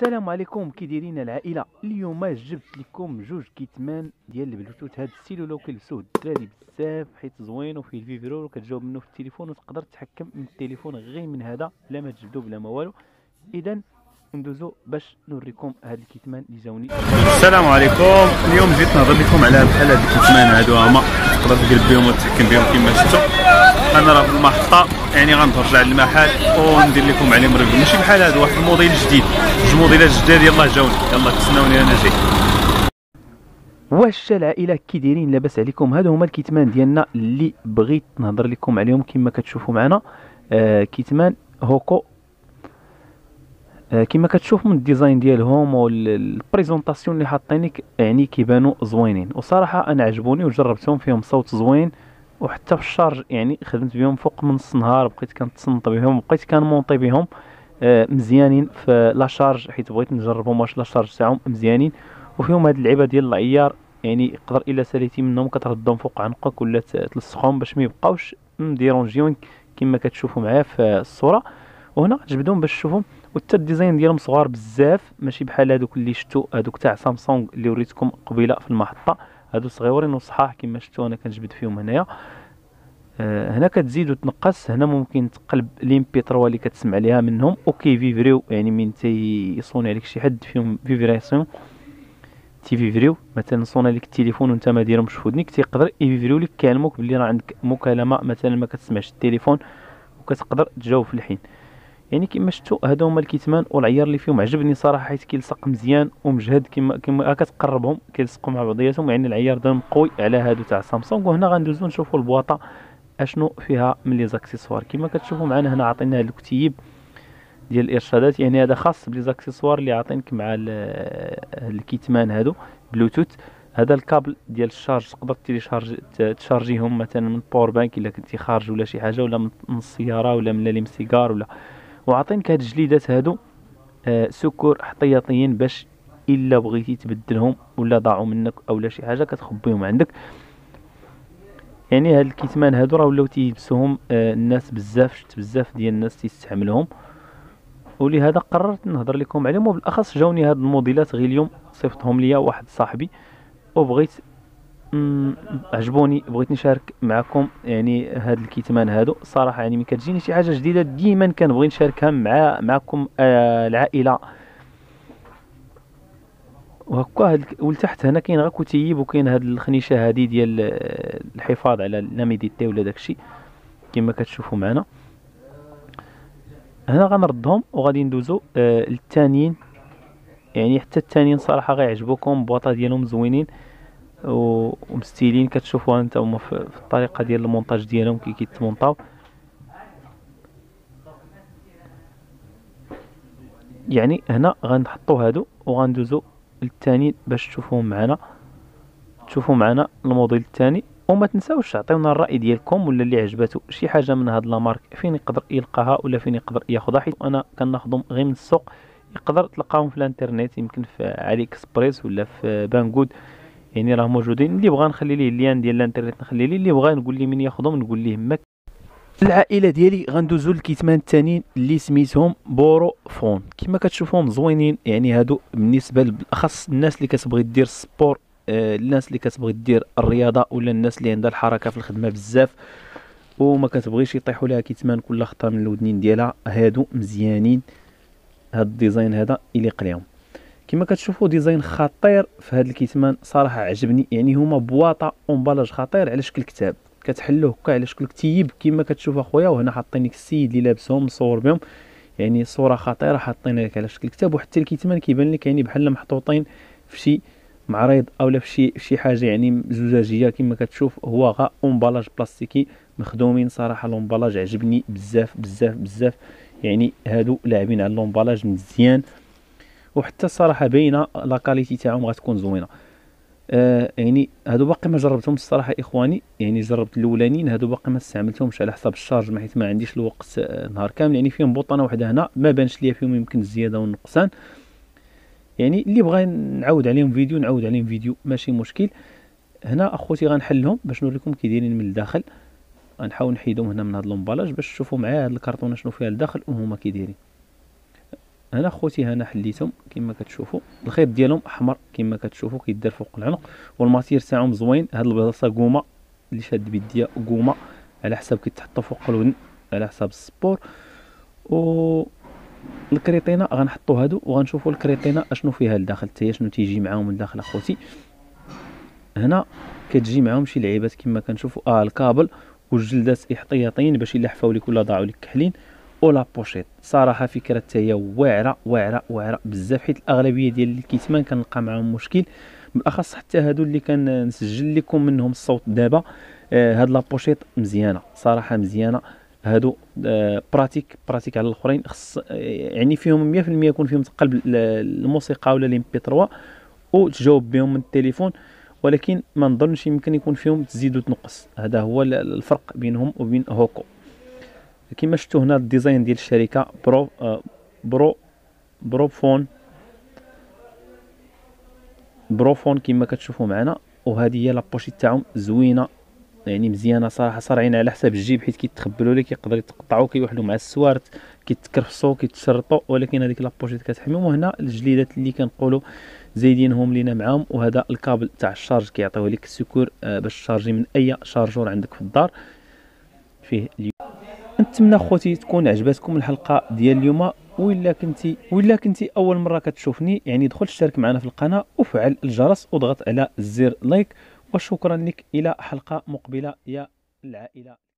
السلام عليكم. كي دايرين العائلة اليوم جبت لكم جوج kit main ديال البلوتوث. هاد السيلولو كيلبسوه الدراري بزاف حيت زوين وفيه ال vibreur وكتجاوب منه في التليفون وتقدر تحكم من التليفون غير من هذا بلا ما تجبدو بلا ما والو. اذا ندوزو باش نوريكم هاد ال kit main اللي جاوني. السلام عليكم. اليوم جيت نهضر لكم على بحال هاد ال kit main هادو هما تقدر تقلب بهم وتحكم بهم كما شفتوا أنا راه في المحطه يعني غنخرج على المحل وندير لكم عليهم review ماشي بحال هادو واحد الموديل جديد. جوج موديلات جداد يلاه جاوني. يلاه تسناوني أنا جاي. واش العائلة كي دايرين لاباس عليكم؟ هادو هما ال kit main ديالنا اللي بغيت نهضر لكم عليهم كما كتشوفوا معنا. آه kit main هوكو كما كتشوف من ال design ديالهم وال présentation اللي حاطينك يعني كيبانوا زوينين. وصراحة أنا عجبوني وجربتهم فيهم صوت زوين وحتى في ال charge يعني خدمت بهم فوق من نص نهار بقيت كنتصنت بهم وبقيت كنمونطي بهم آه مزيانين في la charge حيت بغيت نجربهم واش la charge تاعهم مزيانين. وفيهم هاد اللعيبة ديال العيار يعني يقدر إلا ساليتي منهم كتردهم فوق عنقك ولا تلصقهم باش ما يبقاوش مديرونجيون كما كتشوفوا معايا في الصورة. وهنا تجبدهم باش تشوفهم. وحتى ال design ديالهم صغار بزاف ماشي بحال هادوك اللي شفتوا هادوك تاع سامسونج اللي وريتكم قبيلة في المحطة. هادو صغيورين وصحاح كما شفتوا أنا كنجبد فيهم هنايا. آه هنا كتزيد وتنقص. هنا ممكن تقلب les MP3 اللي كتسمع ليها منهم. أوكي vibreur يعني من تيصوني عليك شي حد فيهم vibration تيفيفريو مثلا صونا لك التليفون وانت ما ديرهمش في ودنك تيقدر يفيفريو لك كيعلموك بلي راه عندك مكالمة مثلا ما كتسمعش التليفون وكتقدر تجاوب في الحين. يعني كما شفتوا هادو هما الكيتمان والعيار اللي فيهم. عجبني صراحة حيت كيلصق مزيان ومجهد كما كما كتقربهم كيلصقوا مع بعضياتهم. يعني العيار ديالهم قوي على هادو تاع سامسونج وهنا غندوزو نشوفوا البواطة أشنو فيها من les accessoires. كما كتشوفوا معنا هنا عطينا الكتيب ديال الإرشادات. يعني هذا خاص ب les accessoires اللي عاطينك مع الكيتمان هادو بلوتوث. هذا الكابل ديال الـ charge تقدر تيليشارج تشارجيهم مثلا من power bank إلا كنتي خارج ولا شي حاجة ولا من السيارة ولا من les cigares ولا وعاطينك هاد الجليدات هادو آه secours احتياطيين باش إلا بغيتي تبدلهم ولا ضاعوا منك أو لا شي حاجة كتخبيهم عندك. يعني هاد الكتمان هادو راه ولاو تيلبسوهم آه الناس بزاف شفت بزاف ديال الناس تيستعملوهم ولهذا قررت نهضر لكم عليهم وبالأخص جاوني هاد الموديلات غير اليوم صيفطهم ليا واحد صاحبي وبغيت عجبوني. بغيت نشارك معكم يعني هاد الكتمان هادو. صراحة يعني ملي كتجيني شي حاجة جديدة ديما كنبغي نشاركها مع معكم آه العائلة. وهكا هاد ولتحت هنا كاين غير كتيب وكاين هاد الخنيشة هادي ديال الحفاظ على l'humidité ولا داكشي. كما كتشوفوا معنا. هنا غنردهم وغادي ندوزو آه للثانيين يعني حتى الثانيين صراحة غيعجبوكم. بواطا ديالهم زوينين. و stylés كتشوفوها انت هما في الطريقة ديال المونتاج ديالهم كي كيتمونطاو. يعني هنا غنحطو هادو وغندوزو للثاني باش تشوفوهم معنا. تشوفوا معنا الموديل الثاني وما تنساوش تعطيونا الرأي ديالكم ولا اللي عجباتو شي حاجة من هاد la marque فين يقدر يلقاها ولا فين يقدر ياخذها. حيت أنا كناخذهم غير من السوق يقدر تلقاهم في الانترنت يمكن في AliExpress ولا في Banggood يعني راه موجودين. اللي بغى نخلي ليه الـ lien ديال الانترنت نخلي ليه اللي بغى نقول ليه من ياخذهم نقول ليه مك العائلة ديالي غندوزو للكيتمان الثانيين اللي سميتهم بورو فون. كما كتشوفوهم زوينين يعني هادو بالنسبة بالاخص الناس اللي كتبغي دير sport آه الناس اللي كتبغي دير الرياضة ولا الناس اللي عندها الحركة في الخدمة بزاف وما كتبغيش يطيحوا لها كيتمان كل خطره من الودنين ديالها. هادو مزيانين. هاد الـ design هذا يليق ليهم كما كتشوفوا design خطير في هذا الكيتمان صراحة عجبني. يعني هما بواطة emballage خطير على شكل كتاب. كتحلوه هكا على شكل كتيب كما كتشوف أخويا وهنا حاطين لك السيد اللي لابسهم مصور بهم. يعني صورة خطيرة حاطين لك على شكل كتاب. وحتى الكيتمان كيبان لك يعني بحال محطوطين في شي معرض أولا في شي شي حاجة يعني زجاجية كما كتشوف. هو غا emballage بلاستيكي مخدومين صراحة. l'emballage عجبني بزاف بزاف بزاف. يعني هادو لاعبين على l'emballage مزيان. وحتى الصراحة باينة la qualité تاعهم غتكون زوينة. آه يعني هادو باقي ما جربتهم الصراحة إخواني يعني جربت الأولانيين هادو باقي ما استعملتهمش على حساب الـ charge حيت ما عنديش الوقت آه نهار كامل. يعني فيهم بوطونة واحدة هنا ما بانش ليا فيهم يمكن الزيادة والنقصان. يعني اللي بغى نعاود عليهم فيديو نعاود عليهم فيديو ماشي مشكل. هنا أخوتي غنحلهم باش نوريكم كي دايرين من الداخل. غنحاول نحيدهم هنا من هاد l'emballage باش تشوفوا معايا هاد الكرتونه شنو فيها الداخل وهما كي دايرين. هنا خوتي هنا حليتهم كما كتشوفوا الخيط ديالهم أحمر كما كتشوفوا كيدار فوق العنق. والـ matière تاعهم زوين. هاد البلاصة gomme اللي شاد بيديا gomme على حساب كيتحطوا فوق الودن على حساب الـ sport. و الكريطينة غنحطوا هادو وغنشوفوا الكريطينة أشنو فيها لداخل حتى شنو تيجي معاهم لداخل أخوتي. هنا كتجي معاهم شي لعيبات كما كنشوفوا آه الكابل والجلدات احتياطيين باش الا حفاو لك ولا ضاعوا لك كحلين. ولا بوشيط صراحة فكرة هي واعرة واعرة واعرة بزاف حيت الأغلبية ديال الكتمان كنلقى معاهم مشكل. بالأخص حتى هادو اللي كنسجل لكم منهم الصوت دابا آه هاد la pochette مزيانة. صراحة مزيانة. هادو آه pratique pratique على الأخرين. خص آه يعني فيهم 100% يكون فيهم تقلب الموسيقى ولا لي 3 وتجاوب بهم من التليفون. ولكن ما نظنش يمكن يكون فيهم تزيد وتنقص. هذا هو الفرق بينهم وبين هوكو. كما شفتوا هنا الـ design ديال الشركة بورو آه بورو بوروفون. بوروفون كما كتشوفوا معنا. وهذه هي la pochette تاعهم زوينة يعني مزيانة صراحة صارعين على حساب الجيب حيت كيتخبلوا لك يقدر يتقطعوا كيوحلوا مع السوارت كيتكرفصوا كيتشرطوا ولكن هذيك la pochette كتحميهم. وهنا الجليدات اللي كنقولوا زايدينهم لينا معاهم. وهذا الكابل تاع الـ charge كيعطيوه لك الـ secours آه باش تشارجي من أي chargeur عندك في الدار. فيه نتمنى خوتي تكون عجبتكم الحلقة ديال اليوم. وإلا كنتي وإلا كنتي أول مرة كتشوفني يعني دخل اشترك معنا في القناة وفعل الجرس وضغط على زر لايك. وشكرا لك. إلى حلقة مقبلة. يا العائلة.